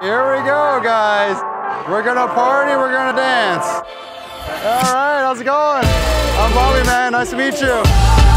Here we go, guys. We're gonna party, we're gonna dance. All right, how's it going? I'm Bobby, man. Nice to meet you.